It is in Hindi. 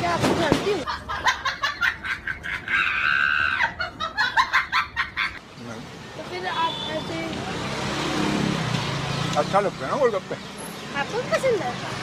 क्या हूँ? तो फिर आप ऐसे अच्छा लगता है ना गोलगप्पे। आपको पसंद है?